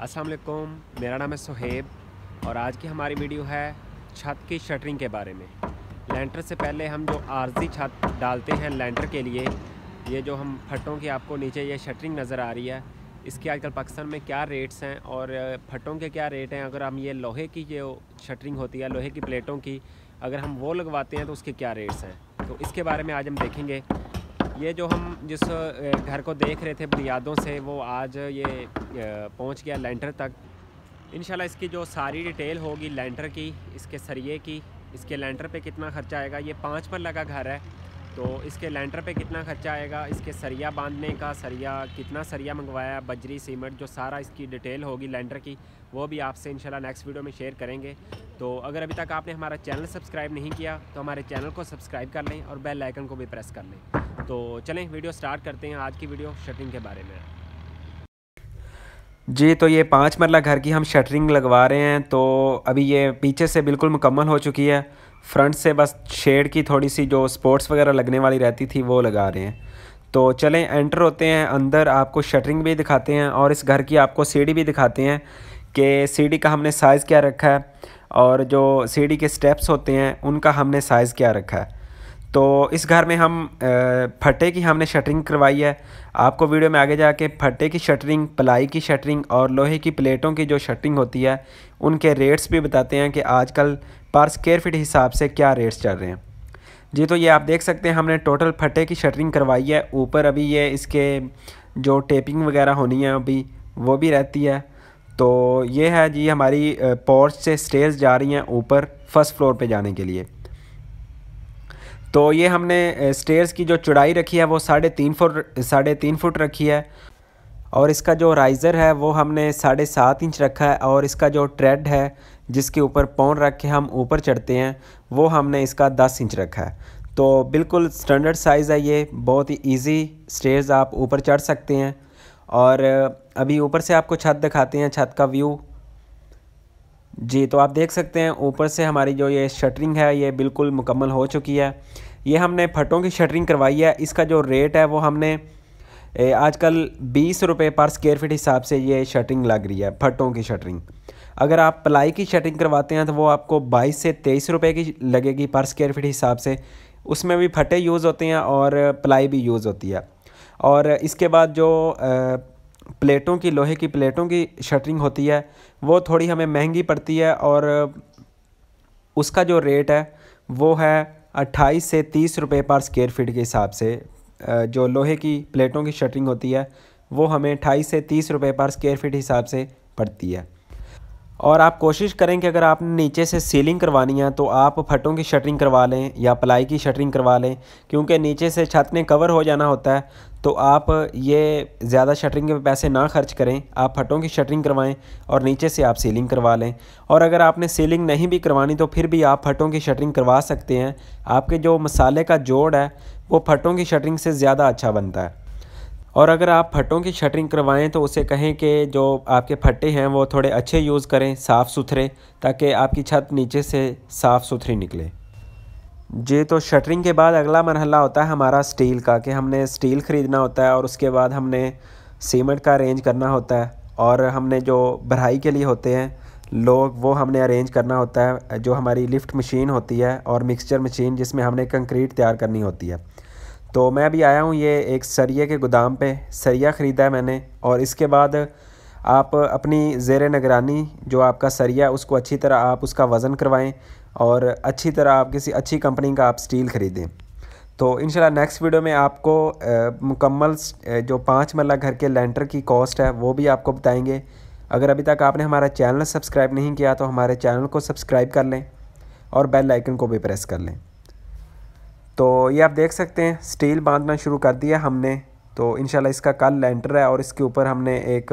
अस्सलाम वालेकुम मेरा नाम है सुहेब और आज की हमारी वीडियो है छत की शटरिंग के बारे में। लेंटर से पहले हम जो आर्जी छत डालते हैं लेंटर के लिए, ये जो हम फटों की आपको नीचे ये शटरिंग नज़र आ रही है, इसके आजकल पाकिस्तान में क्या रेट्स हैं और फटों के क्या रेट हैं? अगर हम ये लोहे की जो शटरिंग होती है, लोहे की प्लेटों की, अगर हम वो लगवाते हैं तो उसके क्या रेट्स हैं? तो इसके बारे में आज हम देखेंगे। ये जो हम जिस घर को देख रहे थे बुनियादों से, वो आज ये पहुँच गया लेंटर तक। इन इसकी जो सारी डिटेल होगी लेंटर की, इसके सरिए की, इसके लेंटर पे कितना ख़र्चा आएगा, ये पाँच पर लगा घर है। तो इसके लेंटर पे कितना ख़र्चा आएगा, इसके सरिया बांधने का सरिया, कितना सरिया मंगवाया, बजरी, सीमेंट, जो सारा इसकी डिटेल होगी लेंटर की, वो भी आपसे इंशाल्लाह नेक्स्ट वीडियो में शेयर करेंगे। तो अगर अभी तक आपने हमारा चैनल सब्सक्राइब नहीं किया तो हमारे चैनल को सब्सक्राइब कर लें और बेल आइकन को भी प्रेस कर लें। तो चलें, वीडियो स्टार्ट करते हैं आज की वीडियो शटिंग के बारे में। जी तो ये पाँच मरला घर की हम शटरिंग लगवा रहे हैं तो अभी ये पीछे से बिल्कुल मुकम्मल हो चुकी है। फ्रंट से बस शेड की थोड़ी सी जो स्पोर्ट्स वगैरह लगने वाली रहती थी, वो लगा रहे हैं। तो चलें, एंटर होते हैं, अंदर आपको शटरिंग भी दिखाते हैं और इस घर की आपको सीढ़ी भी दिखाते हैं कि सीढ़ी का हमने साइज़ क्या रखा है और जो सीढ़ी के स्टेप्स होते हैं, उनका हमने साइज़ क्या रखा है। तो इस घर में हम फटे की हमने शटरिंग करवाई है। आपको वीडियो में आगे जाके फटे की शटरिंग, पलाई की शटरिंग और लोहे की प्लेटों की जो शटरिंग होती है, उनके रेट्स भी बताते हैं कि आजकल पर स्केयर फिट हिसाब से क्या रेट्स चल रहे हैं। जी तो ये आप देख सकते हैं, हमने टोटल फटे की शटरिंग करवाई है। ऊपर अभी ये इसके जो टेपिंग वगैरह होनी है अभी, वो भी रहती है। तो ये है जी हमारी पोर्च से स्टेज जा रही हैं ऊपर, फ़र्स्ट फ्लोर पे जाने के लिए। तो ये हमने स्टेयर्स की जो चौड़ाई रखी है, वो साढ़े तीन फुट, साढ़े तीन फुट रखी है। और इसका जो राइज़र है, वो हमने साढ़े सात इंच रखा है और इसका जो ट्रेड है, जिसके ऊपर पौन रख के हम ऊपर चढ़ते हैं, वो हमने इसका दस इंच रखा है। तो बिल्कुल स्टैंडर्ड साइज़ है ये, बहुत ही ईजी स्टेयर्स आप ऊपर चढ़ सकते हैं। और अभी ऊपर से आपको छत दिखाते हैं, छत का व्यू जी तो आप देख सकते हैं, ऊपर से हमारी जो ये शटरिंग है, ये बिल्कुल मुकम्मल हो चुकी है। ये हमने फटों की शटरिंग करवाई है, इसका जो रेट है, वो हमने आजकल बीस रुपये पर स्केयर फिट हिसाब से ये शटरिंग लग रही है, फटों की शटरिंग अगर आप प्लाई की शटरिंग करवाते हैं तो वो आपको बाईस से तेईस रुपये की लगेगी पर स्केयर फिट हिसाब से। उसमें भी फटे यूज़ होते हैं और प्लाई भी यूज़ होती है। और इसके बाद जो प्लेटों की, लोहे की प्लेटों की शटरिंग होती है, वो थोड़ी हमें महँगी पड़ती है और उसका जो रेट है, वो है अट्ठाईस से तीस रुपये पर स्केयर फीट के हिसाब से जो लोहे की प्लेटों की शटरिंग होती है, वो हमें अट्ठाईस से तीस रुपये पर स्केयर फीट हिसाब से पड़ती है। और आप कोशिश करें कि अगर आपने नीचे से सीलिंग करवानी है तो आप फटों की शटरिंग करवा लें या प्लाई की शटरिंग करवा लें, क्योंकि नीचे से छत में कवर हो जाना होता है तो आप ये ज़्यादा शटरिंग के पैसे ना खर्च करें। आप फटों की शटरिंग करवाएँ और नीचे से आप सीलिंग करवा लें। और अगर आपने सीलिंग नहीं भी करवानी तो फिर भी आप फटों की शटरिंग करवा सकते हैं। आपके जो मसाले का जोड़ है, वो फटों की शटरिंग से ज़्यादा अच्छा बनता है। और अगर आप फट्टों की शटरिंग करवाएँ तो उसे कहें कि जो आपके फट्टे हैं वो थोड़े अच्छे यूज़ करें, साफ़ सुथरे, ताकि आपकी छत नीचे से साफ़ सुथरी निकले। जी तो शटरिंग के बाद अगला मरहला होता है हमारा स्टील का, कि हमने स्टील ख़रीदना होता है और उसके बाद हमने सीमेंट का अरेंज करना होता है और हमने जो बढ़ाई के लिए होते हैं, लोग वो हमने अरेंज करना होता है, जो हमारी लिफ्ट मशीन होती है और मिक्सचर मशीन जिसमें हमने कंक्रीट तैयार करनी होती है। तो मैं अभी आया हूँ ये एक सरिये के गोदाम पे, सरिया ख़रीदा है मैंने और इसके बाद आप अपनी ज़ेर निगरानी, जो आपका सरिया उसको अच्छी तरह आप उसका वज़न करवाएँ और अच्छी तरह आप किसी अच्छी कंपनी का आप स्टील ख़रीदें। तो इन नेक्स्ट वीडियो में आपको मुकम्मल जो पाँच मरला घर के लेंटर की कॉस्ट है, वो भी आपको बताएँगे। अगर अभी तक आपने हमारा चैनल सब्सक्राइब नहीं किया तो हमारे चैनल को सब्सक्राइब कर लें और बेल आइकन को भी प्रेस कर लें। तो ये आप देख सकते हैं स्टील बांधना शुरू कर दिया हमने। तो इन इसका कल लेंटर है और इसके ऊपर हमने एक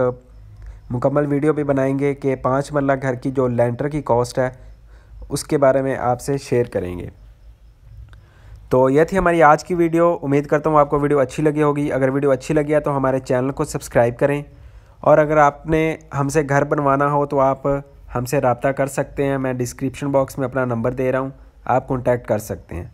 मुकम्मल वीडियो भी बनाएँगे कि पाँच मरला घर की जो लेंटर की कॉस्ट है, उसके बारे में आपसे शेयर करेंगे। तो यह थी हमारी आज की वीडियो। उम्मीद करता हूँ आपको वीडियो अच्छी लगी होगी। अगर वीडियो अच्छी लगी है तो हमारे चैनल को सब्सक्राइब करें। और अगर आपने हमसे घर बनवाना हो तो आप हमसे रबता कर सकते हैं। मैं डिस्क्रिप्शन बॉक्स में अपना नंबर दे रहा हूँ। आप कॉन्टैक्ट कर सकते हैं।